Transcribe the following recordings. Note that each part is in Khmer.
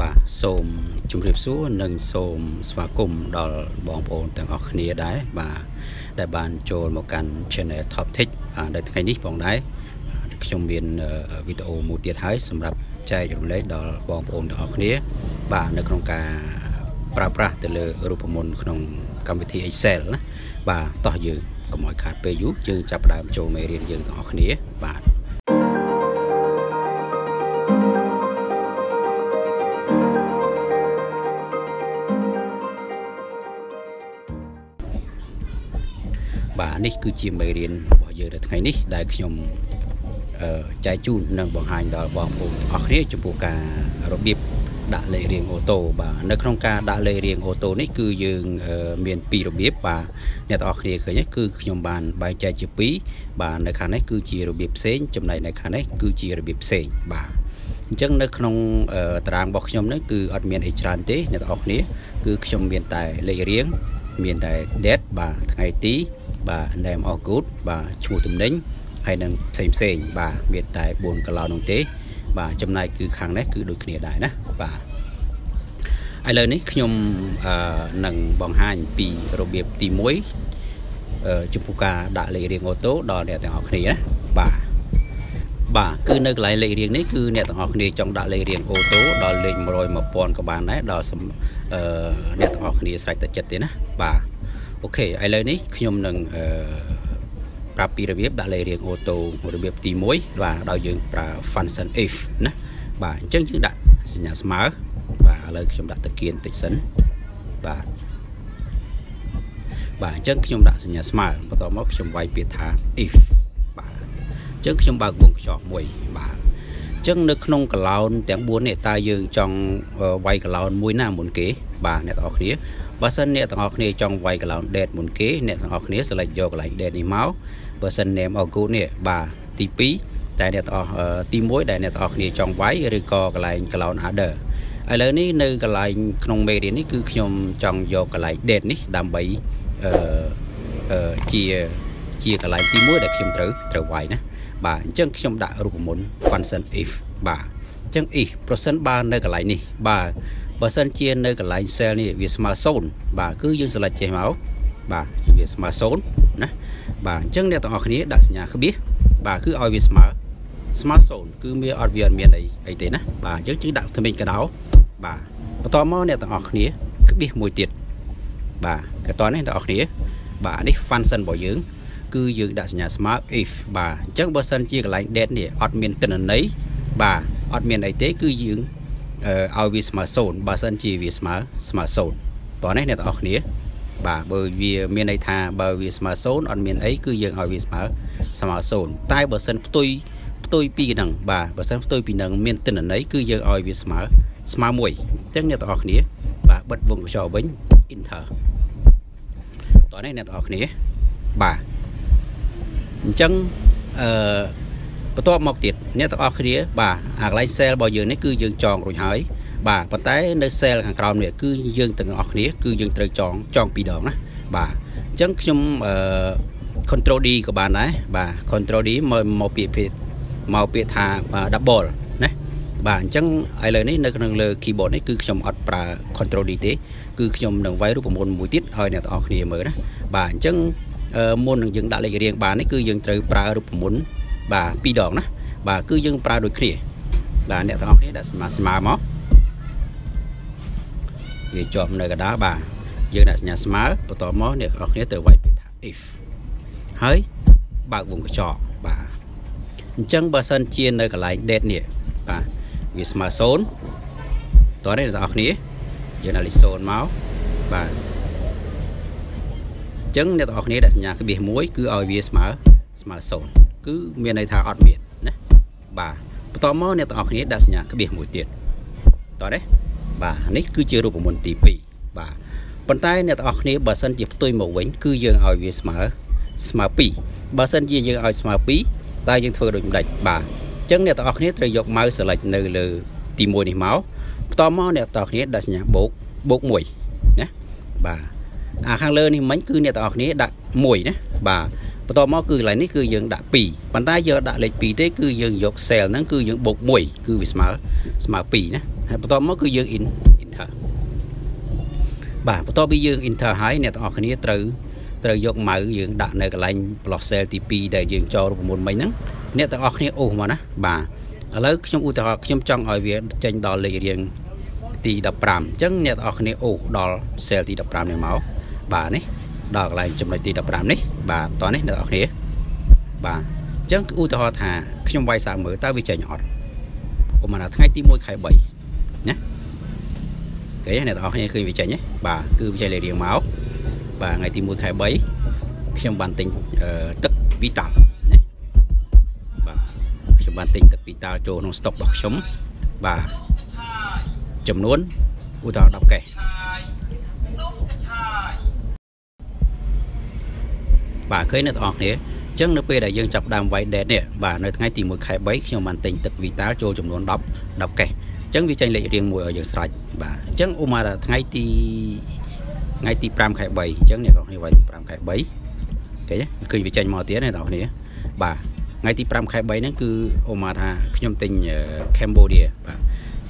បាទសូមជម្រាបសួរនិងសូមស្វាគមន៍ដល់បងប្អូនទាំងអស់គ្នាដែរបាទដែលបានចូលមកកាន់ Channel Top Tech នៅថ្ងៃនេះផងដែរខ្ញុំមានវីដេអូមួយទៀតហើយសម្រាប់ចែករំលែកដល់បងប្អូនទាំងអស់គ្នា បាទនៅក្នុងការប្រើប្រាស់ទៅលើរូបមន្តក្នុងកម្មវិធី Excel ណាបាទតោះយើងកុំឲ្យខាតពេលយូរយើងចាប់ផ្ដើមចូលមេរៀនយើងទាំងអស់គ្នាបាទ នេះគឺជាមេរៀនរបស់យើងនៅថ្ងៃនេះដែលខ្ញុំចែកជូននិងបង្ហាញដល់បងប្អូនទាំងអស់គ្នាចំពោះការរបៀបដាក់លេខរៀងអូតូបាទនៅក្នុងការដាក់លេខរៀងអូតូនេះគឺយើងមានពីររបៀបបាទអ្នកទាំងអស់គ្នាឃើញគឺខ្ញុំបានបែងចែកជាពីរបាទនៅខាងនេះគឺជារបៀបផ្សេងចំណែកនៅខាងនេះគឺជារបៀបផ្សេងបាទអញ្ចឹងនៅក្នុងតារាងរបស់ខ្ញុំនេះគឺអត់មានអីច្រើនទេអ្នកទាំងអស់គ្នាគឺខ្ញុំមានតែលេខរៀងមានតែ date បាទថ្ងៃទី បាទ name of good បាទឈ្មោះទំនិញហើយនឹងផ្សេងផ្សេងបាទមានតែ4កន្លោនោះទេ បាទចំណែកគឺខាងនេះគឺដូចគ្នាដែរណាបាទឥឡូវនេះខ្ញុំអឺនឹងបង្ហាញពីរបៀបទី1អឺចំពោះការដាក់លេខរៀងអូតូដល់អ្នកទាំងអស់គ្នាណាបាទបាទគឺនៅកន្លែងលេខរៀងនេះគឺអ្នកទាំងអស់គ្នាចង់ដាក់លេខរៀងអូតូដល់លេខ100 1000ក៏បានដែរដល់អឺអ្នកទាំងអស់គ្នាស្រេចតែចិត្តទេណាបាទ អូខេឥឡូវនេះខ្ញុំនឹងអឺប្រាប់ពីរបៀបដាក់លេខរៀងអូតូរបៀបទី1បាទដោយយើងប្រើ function if ណាបាទអញ្ចឹងយើងដាក់សញ្ញាស្មើបាទឥឡូវខ្ញុំដាក់តគៀនតិចសិនបាទបាទអញ្ចឹងខ្ញុំដាក់សញ្ញាស្មើបន្ទាប់មកខ្ញុំវាយពាក្យថា if បាទអញ្ចឹងខ្ញុំបើកវងខ្ចោះមួយបាទអញ្ចឹងនៅក្នុងកឡោនទាំង4នេះតើយើងចង់វាយកឡោនមួយណាមុនគេបាទអ្នកទាំងអស់គ្នាបើសិនអ្នកទាំងអស់គ្នាចង់វាយកន្លោន date មុនគេអ្នកទាំងអស់គ្នា select យកកន្លែង date នេះមកបើសិន name of good នេះបាទទី2តែអ្នកទាំងអស់ទី1ដែលអ្នកទាំងអស់គ្នាចង់វាយឬក៏កន្លែង cloud other ឥឡូវនេះនៅកន្លែងក្នុងមេរៀននេះគឺខ្ញុំចង់យកកន្លែង date នេះដើម្បីអឺអឺជាជាកន្លែងទី1ដែលខ្ញុំត្រូវត្រូវវាយណា បាទអញ្ចឹងខ្ញុំដាក់រូបមន្ត function if បាទអញ្ចឹង if ប្រសិនបើនៅកន្លែងនេះបាទបើសិនជានៅកន្លែង cell នេះវាស្មើ0បាទគឺយើង select ចេះមកបាទវាស្មើ0ណាបាទអញ្ចឹងអ្នកទាំងអស់គ្នាដាក់សញ្ញាក្បៀសបាទគឺឲ្យវាស្មើស្មើ0គឺវាអត់វាអត់មានអីអីទេណាបាទអញ្ចឹងយើងដាក់ថ្មីកដោបាទបន្តមកអ្នកទាំងអស់គ្នាក្បៀសមួយទៀតបាទកតនេះអ្នកទាំងអស់គ្នាបាទនេះ function របស់យើង គឺយើងដាក់សញ្ញាស្មើ if បាទអញ្ចឹងបើសិនជាកន្លែង date នេះអត់មានទិន្នន័យបាទអត់មានអីទេ គឺយើងឲ្យវាស្មើ0បើសិនជាវាស្មើស្មើ0តោះនេះអ្នកទាំងអស់គ្នាបាទបើវាមានន័យថាបើវាស្មើ0អត់មានអីគឺយើងឲ្យវាស្មើស្មើ0តែបើសិនផ្ទុយផ្ទុយពីហ្នឹងបាទបើសិនផ្ទុយពីហ្នឹងមានទិន្នន័យគឺយើងឲ្យវាស្មើស្មើ1អញ្ចឹងអ្នកទាំងអស់គ្នា បាទបិទវងកញ្ចក់វិញ enter តោះនេះអ្នកទាំងអស់គ្នាបាទ អញ្ចឹងអឺបន្ទាប់មកទៀតអ្នកទាំងអស់គ្នាបាទអាកន្លែង cell របស់យើងនេះគឺយើងចងរួចហើយបាទប៉ុន្តែនៅ cell ខាងក្រោមនេះគឺយើងទាំងអស់គ្នាគឺយើងត្រូវចងចងពីរដងណាបាទអញ្ចឹងខ្ញុំអឺ control D ក៏បានដែរបាទ control D មកមកពាក្យពេមកពាក្យថា double ណាបាទអញ្ចឹងឥឡូវនេះនៅក្នុងលើ keyboard នេះគឺខ្ញុំអត់ប្រើ control D ទេ គឺខ្ញុំនឹងវាយរូបមន្តមួយទៀតឲ្យអ្នកទាំងអស់គ្នាមើលណាបាទអញ្ចឹង មុននឹងយើងដាក់លេខរៀងបាននេះគឺយើងត្រូវប្រើរូបមន្តបាទពីរដងណាបាទគឺយើងប្រើដូចគ្នាបាទអ្នកទាំងអស់គ្នាដាក់ស្មើស្មើមកវាជាប់នៅកណ្ដាលបាទយើងដាក់សញ្ញាស្មើបន្តមកអ្នកទាំងអស់គ្នាទៅវាយពាក្យថា if ហើយបើកវងកញ្ចក់បាទអញ្ចឹងបើសិនជានៅកន្លែង date នេះបាទវាស្មើ0តោះនេះអ្នកទាំងអស់គ្នាយើងដាក់លេខ0មកបាទ អញ្ចឹងអ្នកទាំងអស់គ្នាដាក់សញ្ញាក្បៀស1គឺឲ្យវាស្មើស្មើ0គឺមានន័យថាអត់មានណាបាទបន្តមកអ្នកទាំងអស់គ្នាដាក់សញ្ញាក្បៀសមួយទៀតតោះទេបាទនេះគឺជារូបមន្តទី2បាទប៉ុន្តែអ្នកទាំងអស់គ្នាបើសិនជាផ្ទុយមកវិញគឺយើងឲ្យវាស្មើស្មើ2បើសិនជាយើងឲ្យស្មើ2តើយើងធ្វើដូចម្ដេចបាទអញ្ចឹងអ្នកទាំងអស់គ្នាត្រូវយក mouse select នៅលើទី1នេះមកបន្តមកអ្នកទាំងអស់គ្នាដាក់សញ្ញាបូកបូក1ណាបាទ អាខាងលើនេះមិញគឺអ្នកទាំងអស់គ្នាដាក់1ណាបាទបន្ទាប់មកគឺកន្លែងនេះគឺយើងដាក់2ប៉ុន្តែយើងដាក់លេខ2ទេគឺយើងយក cell ហ្នឹងគឺយើងបូក1គឺវាស្មើស្មើ2ណាហើយបន្ទាប់មកគឺយើង in enter បាទបន្ទាប់ពីយើង enter ហើយអ្នកទាំងអស់គ្នាត្រូវត្រូវយកម៉ៅយើងដាក់នៅកន្លែង plus cell ទី2ដែលយើងចូលរូបមន្តមិញហ្នឹងអ្នកទាំងអស់គ្នាអូសមកណាបាទឥឡូវខ្ញុំឧទាហរណ៍ខ្ញុំចង់ឲ្យវាចេញដល់លេខរៀងទី15អញ្ចឹងអ្នកទាំងអស់គ្នាអូសដល់ cell ទី15នេះមក បាទនេះដល់កន្លែងចំណុចទី15នេះបាទតោះនេះអ្នកទាំងអស់គ្នាបាទអញ្ចឹងឧទាហរណ៍ថាខ្ញុំវាយសាកមើលតើវាចេញអត់ឧបមាថាថ្ងៃទី1ខែ3ណាគេអ្នកទាំងអស់គ្នាឃើញវាចេញទេបាទគឺវាចេញលេខរៀងមកបាទថ្ងៃទី1ខែ3ខ្ញុំបានទិញទឹកវីតាល់ណាបាទខ្ញុំបានទិញទឹកវីតាល់ចូលក្នុងស្តុករបស់ខ្ញុំបាទចំនួនឧទាហរណ៍10កេស បាទឃើញអ្នកទាំងអស់គ្នាចឹងនៅពេលដែលយើងចាប់ដើមវាយ date នេះបាទនៅថ្ងៃទី1ខែ3ខ្ញុំបានទិញទឹកវីតាល់ចូលចំនួន10 10កេសអញ្ចឹងវាចេញលេខរៀងមួយឲ្យយើងស្រេចបាទអញ្ចឹងឧមាថាថ្ងៃទីថ្ងៃទី5ខែ3អញ្ចឹងអ្នកនរគ្នាវាយទី5ខែ3គេឃើញវាចេញមកទៀតអ្នកនរគ្នាបាទថ្ងៃទី5ខែ3ហ្នឹងគឺអូម៉ាថាខ្ញុំទិញ Cambodia បាទ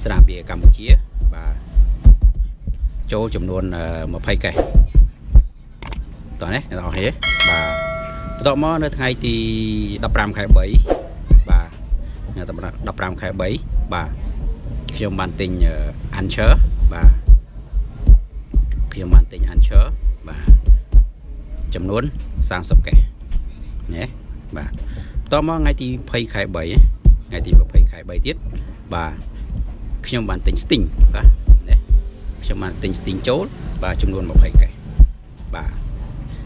ស្រាបៀរកម្ពុជាបាទចូលចំនួន20កេសតោះនេះអ្នកនរគ្នា បាទបន្ទាប់មកនៅថ្ងៃទី15ខែ3បាទ15ខែ3បាទខ្ញុំបានទិញ Anchor បាទខ្ញុំបានទិញ Anchor បាទចំនួន30កេសណាបាទបន្តមកថ្ងៃទី20ខែ3ថ្ងៃទី20ខែ3ទៀតបាទខ្ញុំបានទិញ Sting បាទណាខ្ញុំបានទិញ Sting ចូលបាទចំនួន20កេសបាទ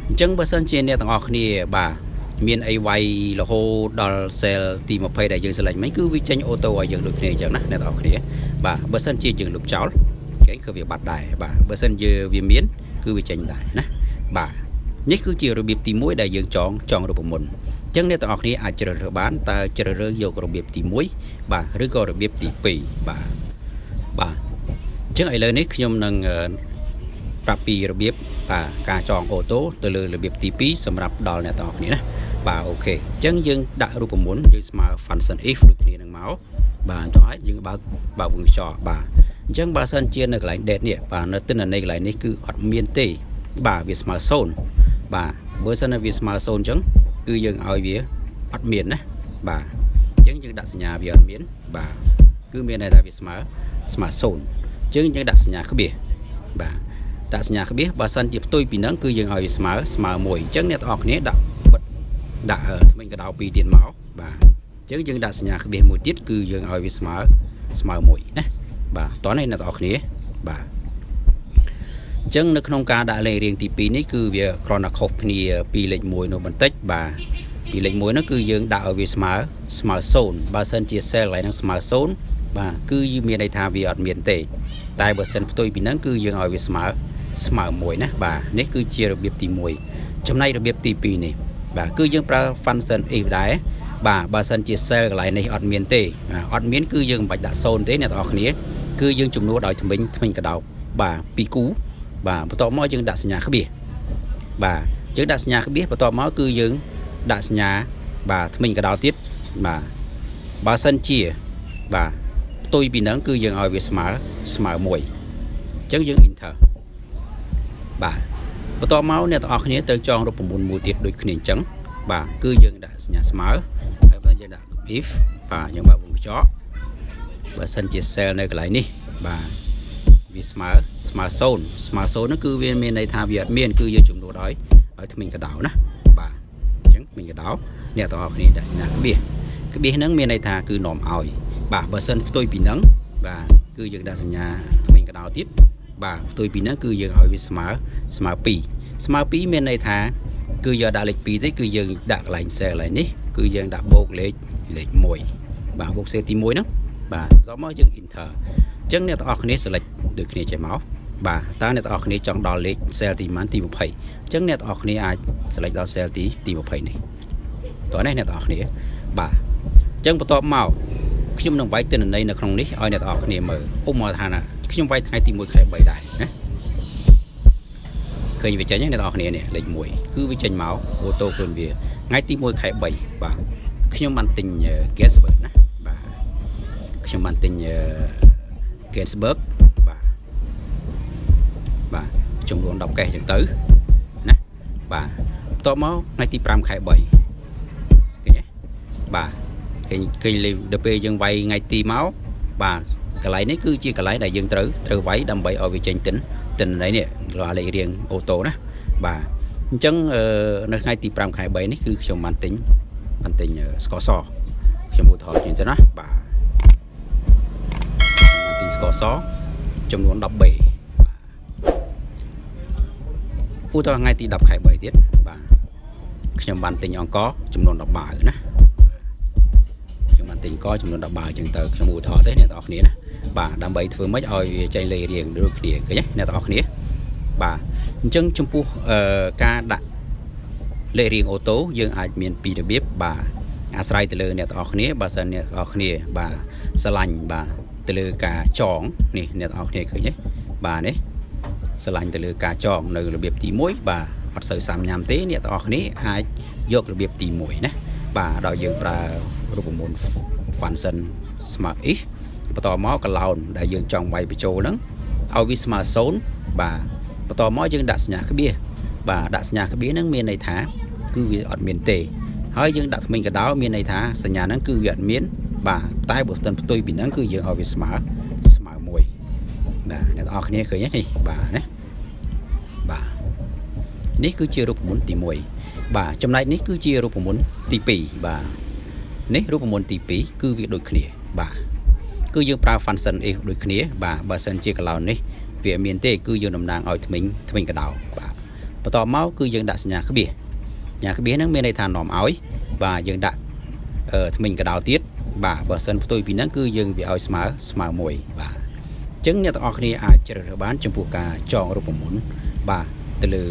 អញ្ចឹងបើសិនជាអ្នកទាំងអស់គ្នាបាទមានអីវាយរហូតដល់ sale ទី20ដែលយើង select មិញគឺវាចេញអូតូឲ្យយើងដូចគ្នាអញ្ចឹងណាអ្នកទាំងអស់គ្នាបាទបើសិនជាយើងលុបចោលគេគឺវាបាត់ដែរបាទបើសិនជាវាមាន គឺវាចេញដែរណាបាទនេះគឺជារបៀបទី1ដែលយើងចងចងរូបមន្តអញ្ចឹងអ្នកទាំងអស់គ្នាអាចជ្រើសរើសបានតើជ្រើសរើសយករបៀបទី1បាទឬក៏របៀបទី2បាទបាទអញ្ចឹងឥឡូវនេះខ្ញុំនឹង ប្រាប់ពីរបៀបបាទការចងអូតូទៅលើរបៀបទី2សម្រាប់ដល់អ្នកទាំងអស់គ្នាណាបាទអូខេអញ្ចឹងយើងដាក់រូបមន្តយើងស្មើ function if ដូចគ្នានឹងមកបាទចុះហើយយើងបើកបើកវងចោបាទអញ្ចឹងបើសិនជានៅកន្លែង date នេះបាទនៅទិន្នន័យកន្លែងនេះគឺអត់មានទេ បាទវាស្មើ0បាទបើសិនណាវាស្មើ0អញ្ចឹងគឺយើងឲ្យវាអត់មានណាបាទអញ្ចឹងយើងដាក់សញ្ញាវាអត់មានបាទគឺមានន័យថាវាស្មើស្មើ0អញ្ចឹងយើងដាក់សញ្ញាក្បៀសបាទ ដាក់សញ្ញាក្បៀសបើសិនជាផ្ទុយពីហ្នឹងគឺយើងឲ្យវាស្មើស្មើ1អញ្ចឹងអ្នកទាំងអស់គ្នាដាក់បិទដាក់ថ្មិញកដោ2ទៀតមកបាទអញ្ចឹងយើងដាក់សញ្ញាក្បៀសមួយទៀតគឺយើងឲ្យវាស្មើស្មើ1ណាបាទតោះនេះអ្នកនរគ្នាបាទអញ្ចឹងនៅក្នុងការដាក់លេខរៀងទី2នេះគឺវាគ្រាន់តែខុសគ្នាពីលេខ1នោះបន្តិចបាទពីលេខ1នោះគឺយើងដាក់ឲ្យវាស្មើស្មើ0បើសិនជា cell កន្លែងហ្នឹងស្មើ0បាទគឺមានន័យថាវាអត់មានទេតែបើសិនផ្ទុយពីហ្នឹងគឺយើងឲ្យវាស្មើ ស្មើ1ណាបាទនេះគឺជារបៀបទី1ចំណែករបៀបទី2នេះបាទគឺយើងប្រើ function if ដែរបាទបើសិនជា cell កន្លែងនេះអត់មានទេអត់មានគឺយើងមិនបាច់ដាក់0ទេអ្នកទាំងអស់គ្នាគឺយើងជំនួសដោយថ្មិញថ្មិញកដោបបាទពីរគូបាទបន្ទាប់មកយើងដាក់សញ្ញាក្បៀសបាទយើងដាក់សញ្ញាក្បៀសបន្ទាប់មកគឺយើងដាក់សញ្ញាបាទថ្មិញកដោទៀតបាទបើសិនជាបាទផ្ទុយពីហ្នឹងគឺយើងឲ្យវាស្មើស្មើ1អញ្ចឹងយើង enter បាទបន្ទាប់មកអ្នកទាំងអស់គ្នាត្រូវចងរូបមន្តមួយទៀតដូចគ្នាអញ្ចឹងបាទគឺយើងដាក់សញ្ញាស្មើហើយបើយើងដាក់ if បាទយើងបើកវងកញ្ចក់បើសិនជា cell នៅកន្លែងនេះបាទវាស្មើស្មើ0ស្មើ0ហ្នឹងគឺវាមានន័យថាវាអត់មានគឺយើងចំនួនឲ្យឲ្យថ្មិញកដោណាបាទអញ្ចឹងថ្មិញកដោអ្នកទាំងអស់គ្នាដាក់សញ្ញាក្បៀសក្បៀសហ្នឹងមានន័យថាគឺនាំឲ្យបាទបើសិនផ្ទុយពីហ្នឹងបាទគឺយើងដាក់សញ្ញាថ្មិញកដោទៀត បាទផ្ទុយពីហ្នឹងគឺយើងឲ្យវាស្មើស្មើ2ស្មើ2មានន័យថាគឺយកដាក់លេខ2ទេគឺយើងដាក់កន្លែង cell កន្លែងនេះគឺយើងដាក់បូកលេខលេខ1បាទបូក cell ទី1ហ្នឹងបាទបន្ទាប់មកយើង enter អញ្ចឹងអ្នកទាំងអស់គ្នា select ដូចគ្នាចេញមកបាទតើអ្នកទាំងអស់គ្នាចង់ដល់លេខ cell ទីប៉ុន្មានទី20អញ្ចឹងអ្នកទាំងអស់គ្នាអាច select ដល់ cell ទីទី20នេះតោះនេះអ្នកទាំងអស់គ្នាបាទអញ្ចឹងបន្ទាប់មកខ្ញុំនឹងវាយទិន្នន័យនៅក្នុងនេះឲ្យអ្នកទាំងអស់គ្នាមើលឧបមាថាណា ខ្ញុំវាយថ្ងៃទី1ខែ3ដែរណាឃើញវាចេញអ្នកទាំងអស់គ្នានេះលេខ1គឺវាចេញមកអូតូខ្លួនវាថ្ងៃទី1ខែ3បាទខ្ញុំបានទិញ gas បើណាខ្ញុំបានទិញ Gainsbourg បាទបាទចំនួន10កេសចឹងទៅណាបាទបន្ទាប់មកថ្ងៃទី5ខែ3ឃើញទេបាទឃើញឃើញដល់ពេលយើងវាយថ្ងៃទីមកបាទ កន្លែងនេះគឺជាកន្លែងដែលយើងត្រូវត្រូវវាយដើម្បីឲ្យវាចេញទិនទិននេះនេះលេខរៀងអូតូណាបាទអញ្ចឹងនៅថ្ងៃទី5ខែ3នេះគឺខ្ញុំបានទិញបានទិញស្ករសខ្ញុំឧទាហរណ៍ជាងទៅណាបាទបានទិញស្ករសចំនួន10បេឧទាហរណ៍ថ្ងៃទី10ខែ3ទៀតបាទខ្ញុំបានទិញអង្ករចំនួន10បាវណាខ្ញុំបានទិញអង្ករចំនួន10បាវអញ្ចឹងទៅខ្ញុំឧទាហរណ៍ទេអ្នកទាំងអស់គ្នាណា បាទដើម្បីធ្វើម៉េចឲ្យវាចេញលេខរៀងដូចគ្នាឃើញទេអ្នកទាំងអស់គ្នាបាទអញ្ចឹងចំពោះការដាក់លេខរៀងអូតូយើងអាចមានពីររបៀបបាទអាស្រ័យទៅលើអ្នកទាំងអស់គ្នាបើសិនអ្នកទាំងអស់គ្នាបាទស្រឡាញ់បាទទៅលើការចងនេះអ្នកទាំងអស់គ្នាឃើញទេបាទនេះស្រឡាញ់ទៅលើការចងនៅរបៀបទី1បាទអត់សូវសាំញ៉ាំទេអ្នកទាំងអស់គ្នាអាចយករបៀបទី1ណាបាទដល់យើងប្រើរូបមន្ត function smart if បន្តមកកឡោនដែលយើងចង់វាយបញ្ចូលហ្នឹងឲ្យវាស្មើ0បាទបន្តមកយើងដាក់សញ្ញាក្បៀសបាទដាក់សញ្ញាក្បៀសហ្នឹងមានន័យថាគឺវាអត់មានទេហើយយើងដាក់ថ្មិញកដោមានន័យថាសញ្ញាហ្នឹងគឺវាអត់មាន បាទតែបើផ្ទឹនផ្ទុយពីហ្នឹងគឺយើងឲ្យវាស្មើស្មើមួយបាទអ្នកនរគ្នាឃើញទេនេះបាទណាបាទនេះគឺជារូបមន្តទី1បាទចំណែកនេះគឺជារូបមន្តទី2បាទនេះរូបមន្តទី2គឺវាដូចគ្នាបាទ គឺយើងប្រើ function if ដូចគ្នាបាទបើសិនជាកន្លោននេះវាមានទេគឺយើងតំណាងឲ្យថ្មិញថ្មិញកដោបាទបន្ទាប់មកគឺយើងដាក់សញ្ញាក្បៀសសញ្ញាក្បៀសហ្នឹងមានន័យថានាំឲ្យបាទយើងដាក់ថ្មិញកដោទៀតបាទបើសិនផ្ទុយពីហ្នឹងគឺយើងវាឲ្យស្មើស្មើមួយបាទអញ្ចឹងអ្នកទាំងអស់គ្នាអាចជ្រើសរើសបានចំពោះការចងរូបមន្តបាទទៅលើ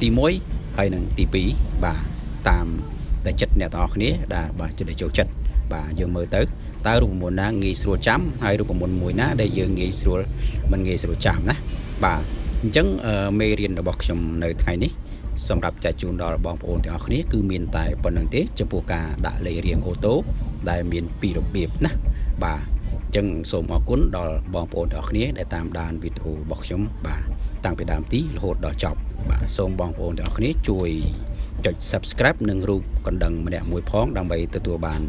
ទី1ហើយនិងទី2បាទតាមតែចិត្តអ្នកទាំងអស់គ្នាដែលបាទចិត្តចូលចិត្ត បាទយើងមើលទៅតើរូបមន្តណាងាយស្រួលចាំហើយរូបមន្តមួយណាដែលយើងងាយស្រួលមិនងាយស្រួលចាំណាបាទអញ្ចឹងមេរៀនរបស់ខ្ញុំនៅថ្ងៃនេះសម្រាប់ចែកជូនដល់បងប្អូនទាំងអស់គ្នាគឺមានតែប៉ុណ្្នឹងទេចំពោះការដាក់លេខរៀងអូតូដែលមានពីររបៀបណាបាទអញ្ចឹងសូមអរគុណដល់បងប្អូនទាំងអស់គ្នាដែលតាមដានវីដេអូរបស់ខ្ញុំបាទតាំងពីដើមទីរហូតដល់ចប់បាទសូមបងប្អូនទាំងអស់គ្នាជួយចុច Subscribe និងរូបកណ្ដឹងម្នាក់មួយផងដើម្បីទទួលបាន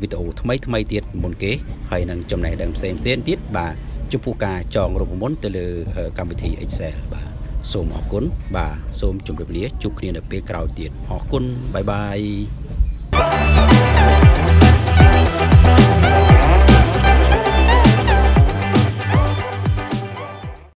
វីដេអូថ្មីថ្មីទៀតមុនគេហើយនឹងចំណេះដឹងផ្សេងផ្សេងទៀតបាទចំពោះការចងរូបមន្តទៅលើកម្មវិធី Excel បាទសូមអរគុណបាទសូមជម្រាបលាជួបគ្នានៅពេលក្រោយទៀតអរគុណបាយបាយ